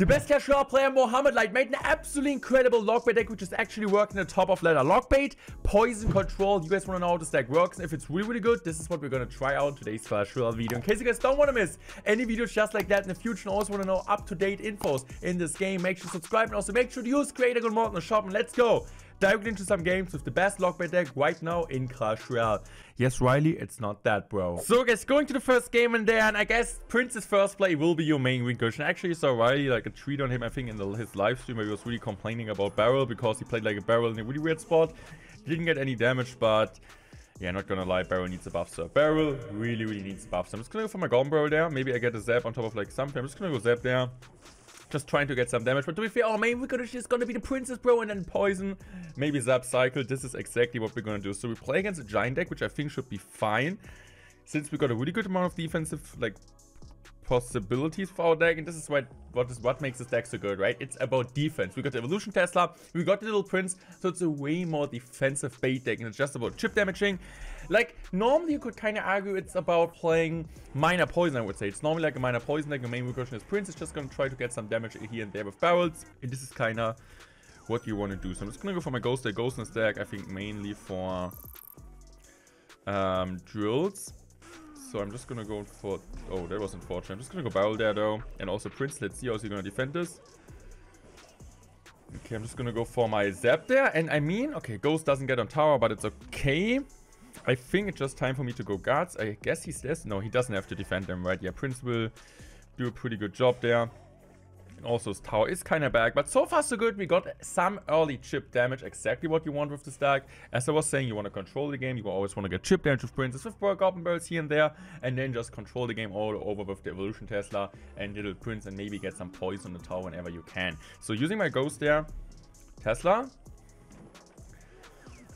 The best cash casual player, Mohamed Light, made an absolutely incredible logbait deck, which is actually working the top of ladder logbait, poison control. You guys want to know how this deck works. And if it's really, really good, this is what we're going to try out in today's Royale video. In case you guys don't want to miss any videos just like that in the future and also want to know up-to-date infos in this game, make sure to subscribe and also make sure to use Creator Code Morten in the shop. And let's go directly into some games with the best logbait deck right now in Clash Royale. Yes, Riley, it's not that, bro. So, guys, going to the first game in there, and I guess Prince's first play will be your main win. Actually, saw Ryley, like, a tweet on him, I think, in the, his live stream where he was really complaining about barrel because he played, like, a barrel in a really weird spot. Didn't get any damage, but... Yeah, not gonna lie, Barrel needs a buff, so Barrel really, really needs a buff. So I'm just gonna go for my Barrel there. Maybe I get a Zap on top of like something. I'm just gonna go Zap there just trying to get some damage. But to be fair, oh man, we're gonna just gonna be the princess, bro, and then poison. Maybe zap cycle. This is exactly what we're gonna do. So we play against a giant deck, which I think should be fine. Since we got a really good amount of defensive, like, possibilities for our deck, and this is what what is what makes this deck so good, right? It's about defense. We got the Evolution Tesla, we got the Little Prince, so it's a way more defensive bait deck, and it's just about chip damaging. Like, normally you could kind of argue it's about playing miner poison, I would say. It's normally like a miner poison deck, the main recursion is Prince, is just gonna try to get some damage here and there with barrels, and this is kind of what you want to do. So I'm just gonna go for my Ghost Deck, Ghost in this deck, I think mainly for um, drills. So I'm just gonna go for... Oh, that was unfortunate. I'm just gonna go barrel there, though. And also Prince. Let's see how he's gonna defend this. Okay, I'm just gonna go for my Zap there. And I mean, okay, Ghost doesn't get on tower, but it's okay. I think it's just time for me to go guards. I guess he's this. No, he doesn't have to defend them, right? Yeah, Prince will do a pretty good job there. Also tower is kind of back. But so far so good. We got some early chip damage. Exactly what you want with the stack. As I was saying, you want to control the game. You always want to get chip damage with Princess, with Goblin Barrels here and there. And then just control the game all over with the Evolution Tesla and Little Prince. And maybe get some poison on the tower whenever you can. So using my Ghost there. Tesla.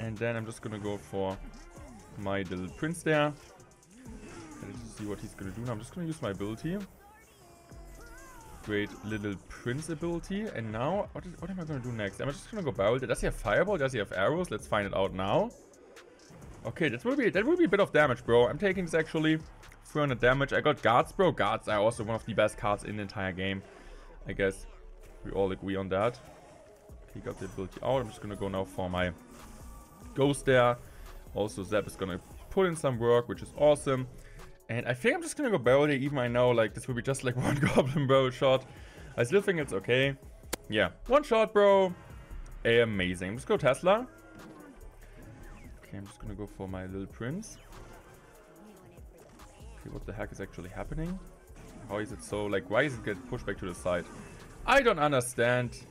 And then I'm just going to go for my Little Prince there. Let's see what he's going to do now. I'm just going to use my ability great little prince ability. And now, what, is, what am I going to do next? Am I just going to go barrel? Does he have fireball? Does he have arrows? Let's find it out now. Okay, that will be that will be a bit of damage, bro. I'm taking this actually. 300 damage. I got guards, bro. Guards are also one of the best cards in the entire game. I guess we all agree on that. He got the ability out. I'm just going to go now for my ghost there. Also, Zap is going to put in some work, which is awesome. And I think I'm just gonna go barrel here, even I know like this will be just like one goblin barrel shot. I still think it's okay. Yeah, one shot, bro. Amazing. Let's go Tesla. Okay, I'm just gonna go for my little prince. Okay, what the heck is actually happening? How is it so, like, why is it get pushed back to the side? I don't understand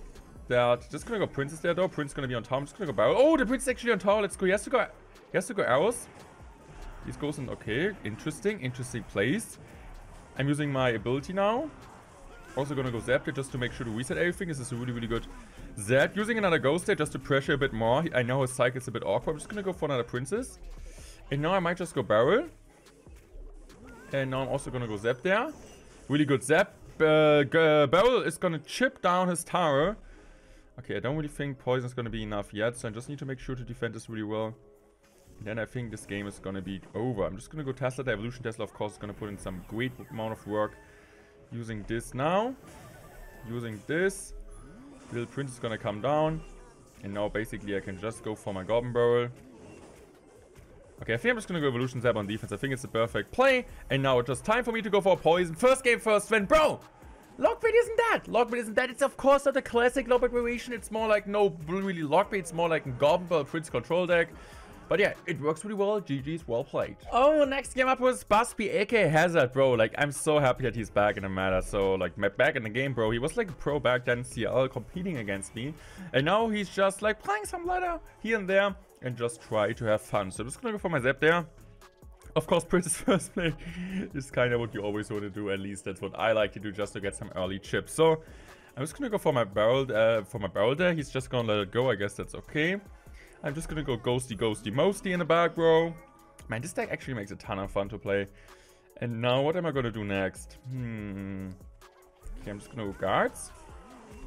that. Just gonna go princess there, though. Prince gonna be on top. I'm just gonna go barrel. Oh, the prince is actually on top. Let's go. He has to go, he has to go arrows. These goes in, okay, interesting, interesting place. I'm using my ability now. Also gonna go Zap there just to make sure to reset everything. This is really, really good Zap. Using another Ghost there just to pressure a bit more. I know his cycle is a bit awkward. I'm just gonna go for another Princess. And now I might just go Barrel. And now I'm also gonna go Zap there. Really good Zap. Uh, Barrel is gonna chip down his tower. Okay, I don't really think Poison is gonna be enough yet. So I just need to make sure to defend this really well then I think this game is gonna be over. I'm just gonna go Tesla. The Evolution Tesla, of course, is gonna put in some great amount of work. Using this now. Using this. Little Prince is gonna come down. And now basically I can just go for my Goblin Barrel. Okay, I think I'm just gonna go Evolution Zap on defense. I think it's a perfect play. And now it's just time for me to go for a poison. First game, first win. Bro! Logbait isn't that. Logbait isn't that. It's of course not a classic Logbait variation. It's more like no really Logbait. It's more like Goblin Barrel Prince control deck. But yeah, it works really well. GG's, well played. Oh, next game up was Busby, aka Hazard, bro. Like, I'm so happy that he's back in the meta. So, like, back in the game, bro. He was like a pro back then, CL, competing against me. And now he's just like playing some ladder here and there and just try to have fun. So I'm just gonna go for my Zap there. Of course, Princess first play is kind of what you always want to do. At least that's what I like to do, just to get some early chips. So I'm just gonna go for my barrel, uh, for my barrel there. He's just gonna let it go. I guess that's okay. I'm just gonna go ghosty ghosty mosty in the back row. Man, this deck actually makes a ton of fun to play. And now what am I gonna do next? Hmm. Okay, I'm just gonna go guards.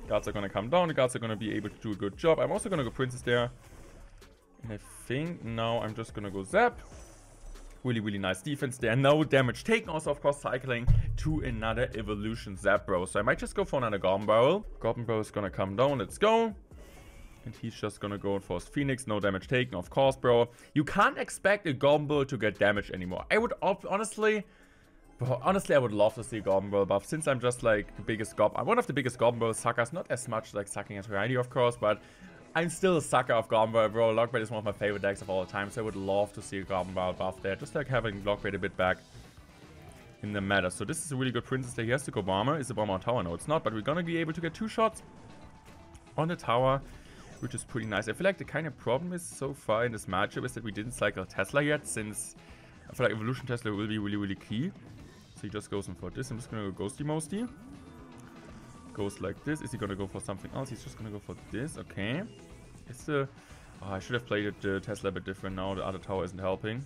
Guards are gonna come down. The guards are gonna be able to do a good job. I'm also gonna go princess there. And I think now I'm just gonna go zap. Really, really nice defense there. No damage taken. Also, of course, cycling to another evolution Zap, bro. So I might just go for another Goblin Barrel. Goblin Barrel is gonna come down. Let's go. And he's just gonna go for his Phoenix. No damage taken, of course, bro. You can't expect a Goblin to get damage anymore. I would honestly... Bro, honestly, I would love to see Barrel buff. Since I'm just like the biggest Goblin... I'm one of the biggest Barrel suckers. Not as much like sucking as Randy, of course, but... I'm still a sucker of Goblin bro. Logbait is one of my favorite decks of all time, so I would love to see a Barrel buff there. Just like having Logbait a bit back in the meta. So this is a really good Princess that he has to go Bomber. Is the Bomber on tower? No, it's not, but we're gonna be able to get two shots on the tower, which is pretty nice. I feel like the kind of problem is so far in this matchup is that we didn't cycle Tesla yet, since I feel like Evolution Tesla will be really, really key. So he just goes in for this. I'm just gonna go Ghosty Mosty. Goes like this. Is he gonna go for something else? He's just gonna go for this. Okay. It's the... Oh, I should have played it, the Tesla a bit different now. The other tower isn't helping.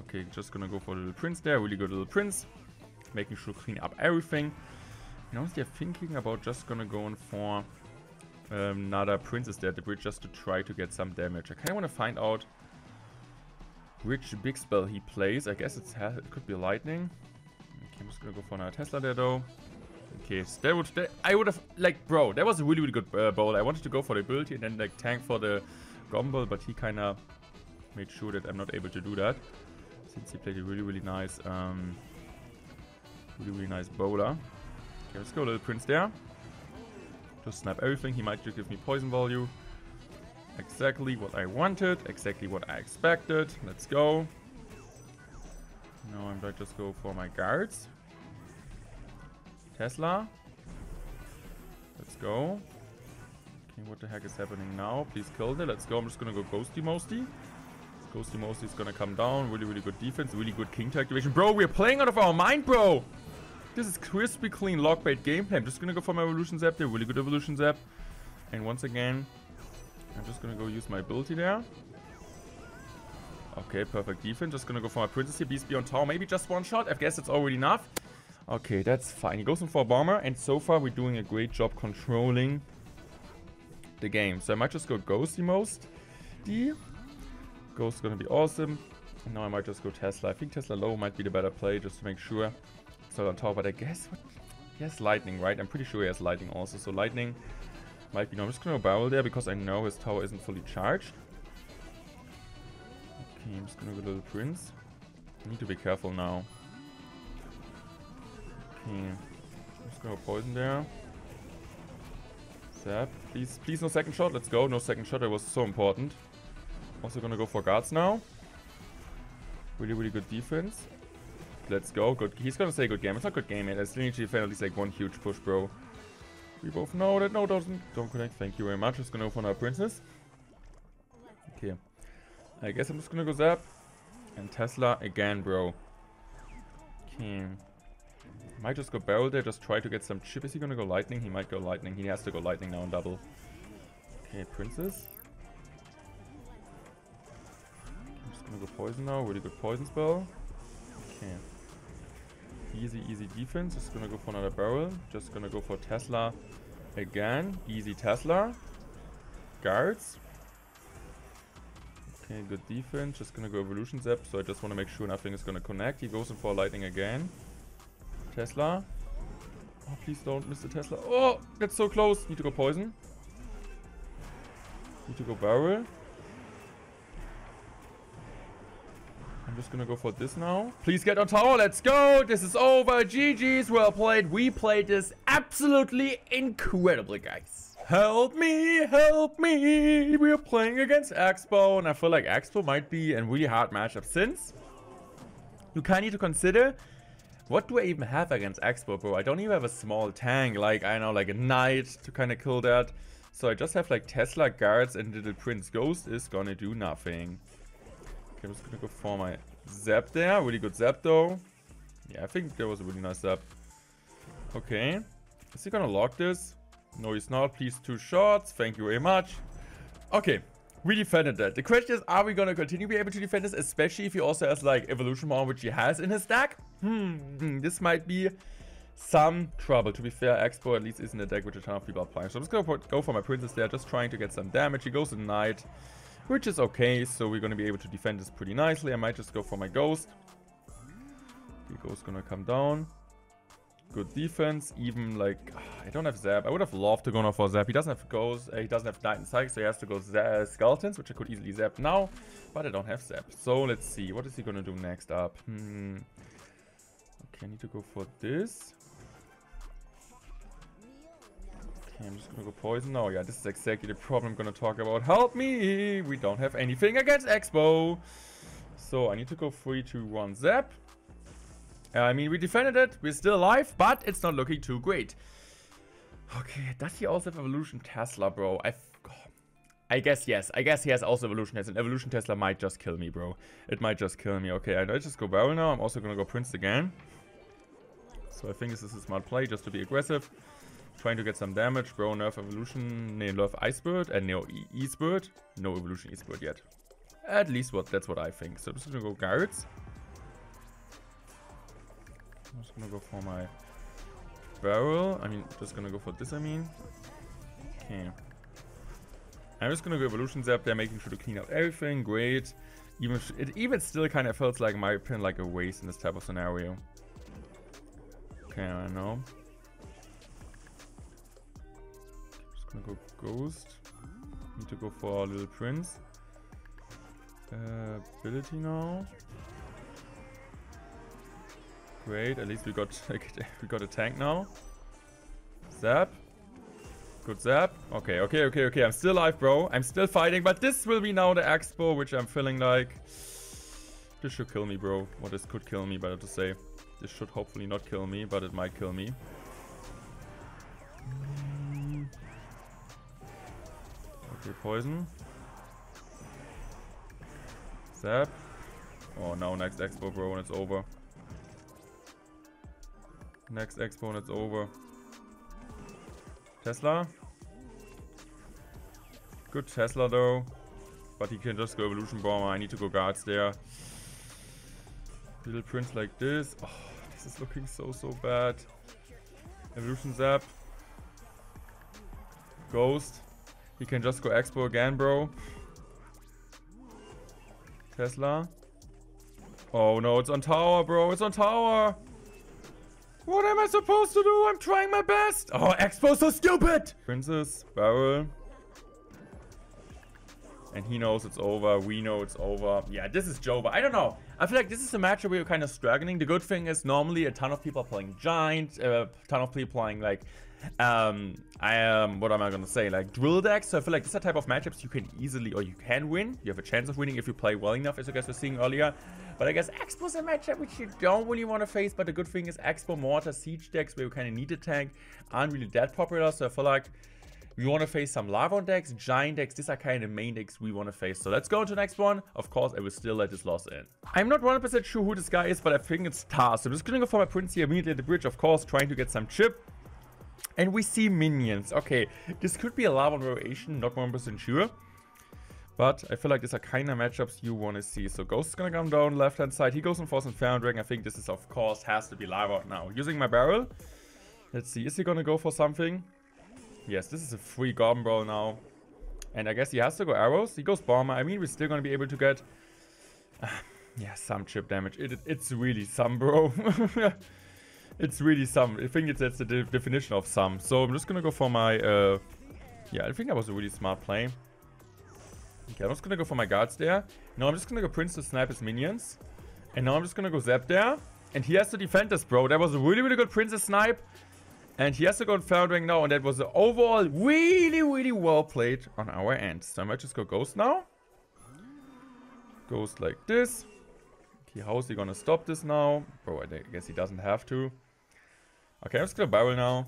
Okay, just gonna go for the little prince there. Really good little prince. Making sure to clean up everything. And honestly, I'm thinking about just gonna go in for um, another princess there at the bridge just to try to get some damage. I kind of want to find out which big spell he plays. I guess it's it could be lightning. Okay, I'm just gonna go for another Tesla there though. Okay, so that would, that, I would have, like, bro, that was a really, really good uh, bowl. I wanted to go for the ability and then, like, tank for the Gomble, but he kind of made sure that I'm not able to do that. Since he played a really, really nice, um, really, really nice bowler. Okay, let's go, little prince there. Just snap everything. He might just give me poison value. Exactly what I wanted. Exactly what I expected. Let's go. Now I'm going to just go for my guards. Tesla. Let's go. Okay, what the heck is happening now? Please kill it. Let's go. I'm just gonna go Ghosty Mosty. Ghosty Mosty is gonna come down. Really, really good defense. Really good King to activation. Bro, we're playing out of our mind, bro! This is crispy clean lock logbait gameplay. I'm just gonna go for my Evolution Zap there. Really good Evolution Zap. And once again, I'm just gonna go use my ability there. Okay, perfect defense. Just gonna go for my Princess here. Beast Beyond Tower. Maybe just one shot. I guess it's already enough. Okay, that's fine. He goes in for a bomber, and so far we're doing a great job controlling the game. So I might just go Ghosty most. D. Ghost is gonna be awesome. And now I might just go Tesla. I think Tesla low might be the better play, just to make sure. On top, but I guess what? He has lightning, right? I'm pretty sure he has lightning also. So lightning might be. No, I'm just gonna barrel there because I know his tower isn't fully charged. Okay, I'm just gonna go little prince. I need to be careful now. Okay. Let's go poison there. Zap. Please, please no second shot. Let's go. No second shot. That was so important. Also gonna go for guards now. Really, really good defense. Let's go. Good. He's gonna say good game. It's not good game yet. I still need to defend at least like one huge push, bro. We both know that no doesn't don't connect. Thank you very much. Just gonna go for another princess. Okay. I guess I'm just gonna go zap. And Tesla again, bro. Okay. Might just go barrel there, just try to get some chip. Is he gonna go lightning? He might go lightning. He has to go lightning now on double. Okay, princess. I'm just gonna go poison now. Really good poison spell. Okay. Easy, easy defense. Just gonna go for another barrel. Just gonna go for Tesla again. Easy Tesla. Guards. Okay, good defense. Just gonna go evolution zap. So I just want to make sure nothing is gonna connect. He goes in for lightning again. Tesla. Oh, please don't the Tesla. Oh, that's so close. Need to go poison. Need to go barrel. Just gonna go for this now. Please get on tower. Let's go. This is over. GG's. Well played. We played this absolutely incredibly, guys. Help me, help me. We are playing against X-Bow, and I feel like X-Bow might be a really hard matchup since you kind of need to consider what do I even have against X-Bow, bro? I don't even have a small tank, like, I know, like a knight to kind of kill that. So I just have, like, Tesla guards and little Prince Ghost is gonna do nothing. Okay, I'm just gonna go for my Zap there. Really good Zap, though. Yeah, I think that was a really nice Zap. Okay. Is he gonna lock this? No, he's not. Please, two shots. Thank you very much. Okay, we defended that. The question is, are we to continue to be able to defend this, especially if he also has like Evolution Maw, which he has in his deck? Hmm, this might be some trouble. To be fair, X-Bow at least isn't a deck which a ton of people are playing. So I'm just to go for my Princess there, just trying to get some damage. He goes in Knight. Which is okay. So we're going to be able to defend this pretty nicely. I might just go for my Ghost. The Ghost going to come down. Good defense, even like, I don't have Zap. I would have loved to go now for Zap. He doesn't have Ghost, uh, he doesn't have Knight and Psychic, so he has to go Z Skeletons, which I could easily Zap now, but I don't have Zap. So let's see, what is he gonna do next up? Hmm. Okay, I need to go for this. I'm just gonna go poison. Oh yeah, this is exactly the problem I'm gonna talk about. Help me! We don't have anything against X-Bow. So I need to go 3, 2, 1, zap. I mean, we defended it. We're still alive, but it's not looking too great. Okay, does he also have Evolution Tesla, bro? I, I guess yes. I guess he has also Evolution Tesla. Evolution Tesla might just kill me, bro. It might just kill me. Okay, I just go Barrel now. I'm also gonna go Prince again. So I think this is a smart play, just to be aggressive. Trying to get some damage, bro. Nerf Evolution. Nee, Nerf Ice Bird. And no, e Bird. No Evolution Ice Bird yet. At least what that's what I think. So I'm just gonna go Guards. I'm just gonna go for my barrel. I mean, just gonna go for this, I mean. Okay. I'm just gonna go Evolution Zap there, making sure to clean up everything. Great. Even It even still kind of feels like, my opinion, like a waste in this type of scenario. Okay, I know. Gonna go Ghost. Need to go for Little Prince. Uh, ability now. Great, at least we got we got a tank now. Zap. Good zap. Okay, okay, okay, okay. I'm still alive, bro. I'm still fighting, but this will be now the X-Bow, which I'm feeling like... This should kill me, bro. Well, this could kill me, better to say. This should hopefully not kill me, but it might kill me. Poison. Zap. Oh no, next X-Bow bro and it's over. Next X-Bow and it's over. Tesla. Good Tesla though. But he can just go evolution bomber. I need to go guards there. Little prince like this. Oh, this is looking so so bad. Evolution zap. Ghost. He can just go X-Bow again, bro. Tesla. Oh no, it's on tower, bro. It's on tower. What am I supposed to do? I'm trying my best. Oh, X-Bow so stupid. Princess, barrel. And he knows it's over. We know it's over. Yeah, this is Jova. I don't know. I feel like this is a match where we're kind of struggling. The good thing is normally a ton of people are playing Giant. A uh, ton of people playing like um, I am, um, what am I gonna say, like drill decks. So I feel like this is a type of matchups you can easily, or you can win. You have a chance of winning if you play well enough, as you guys were seeing earlier. But I guess X-Bow's a matchup which you don't really want to face. But the good thing is X-Bow Mortar Siege decks, where you kind of need a tank, aren't really that popular. So I feel like we want to face some LavaLoon decks, Giant decks. These are kind of main decks we want to face. So let's go to the next one. Of course, I will still let this loss in. I'm not 100% sure who this guy is, but I think it's Taz. So I'm just going to go for my Prince here immediately at the bridge, of course, trying to get some chip. And we see minions. Okay, this could be a LavaLoon variation, not 100% sure. But I feel like these are kind of matchups you want to see. So Ghost is going to come down left hand side. He goes on Force Inferno Dragon. I think this is, of course, has to be LavaLoon now. Using my barrel. Let's see. Is he going to go for something? Yes, this is a free Goblin Brawl now. And I guess he has to go arrows. He goes Bomber. I mean, we're still going to be able to get... Uh, yeah, some chip damage. It, it's really some, bro. It's really some. I think it's, that's the de definition of some. So I'm just gonna go for my... Uh, yeah, I think that was a really smart play. Okay, I'm just gonna go for my guards there. Now I'm just gonna go Prince to snipe his minions. And now I'm just gonna go Zap there. And he has to defend this, bro. That was a really, really good Princess snipe. And he has to go Dragon now. And that was overall really, really well played on our end. So I might just go Ghost now. Ghost like this. Okay, how is he gonna stop this now? Bro, I guess he doesn't have to. Okay, let's get a barrel now.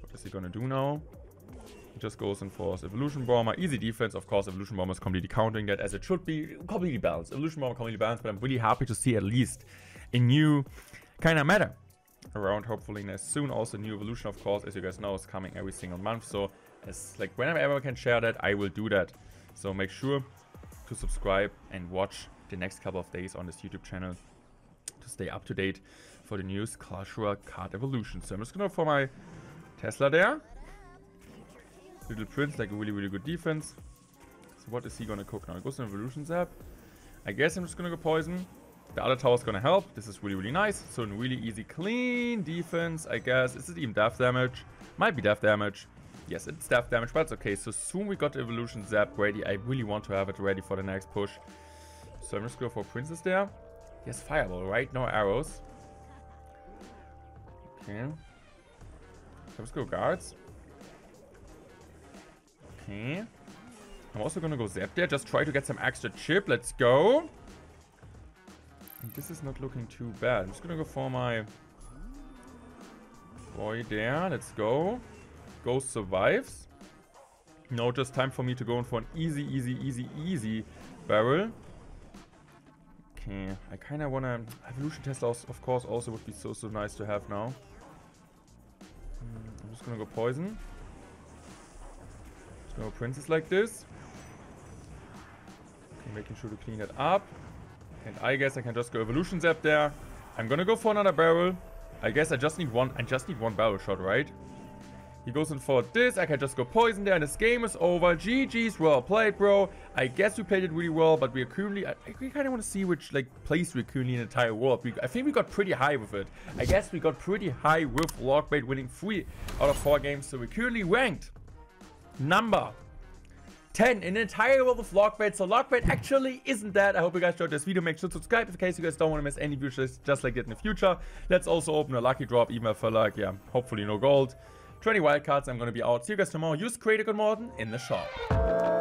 What is he gonna do now? He just goes and force Evolution Bomber. Easy defense, of course. Evolution Bomber is completely countering that as it should be. Completely balanced. Evolution Bomber completely balanced, but I'm really happy to see at least a new kind of meta around hopefully as soon. Also new evolution, of course, as you guys know, is coming every single month. So as like whenever I can share that, I will do that. So make sure to subscribe and watch the next couple of days on this YouTube channel to stay up to date for the newest Royale card evolution. So I'm just gonna for my Tesla there. Little Prince, like a really, really good defense. So what is he gonna cook now? Goes to Evolution Zap. I guess I'm just gonna go Poison. The other tower's gonna help. This is really, really nice. So a really easy, clean defense, I guess. Is it even death damage? Might be death damage. Yes, it's death damage, but it's okay. So soon we got Evolution Zap ready. I really want to have it ready for the next push. So I'm just going to go for Princess there. Yes, Fireball, right? No arrows. Okay. Let's go Guards. Okay. I'm also gonna go Zap there. Just try to get some extra chip. Let's go. And this is not looking too bad. I'm just gonna go for my boy there. Let's go. Ghost survives. No, just time for me to go in for an easy, easy, easy, easy barrel. Okay, I kind of want to... Evolution Tesla, of course, also would be so, so nice to have now. Hmm, I'm just gonna go Poison. Just gonna go Princess like this. Okay, making sure to clean it up. And I guess I can just go Evolution Zap there. I'm gonna go for another barrel. I guess I just need one, I just need one barrel shot, right? He goes in for this. I can just go poison there and this game is over. GG's, well played, bro. I guess we played it really well, but we are currently... I, I kind of want to see which like place we're currently in the entire world. We, I think we got pretty high with it. I guess we got pretty high with Logbait winning 3 out of 4 games. So we're currently ranked number 10 in the entire world of Logbait. So Logbait actually isn't that. I hope you guys enjoyed this video. Make sure to subscribe in case you guys don't want to miss any videos just like that in the future. Let's also open a lucky drop email for like, yeah, hopefully no gold. 20 wildcards. I'm going to be out. See you guys tomorrow. Use Creator Code Morten in the shop.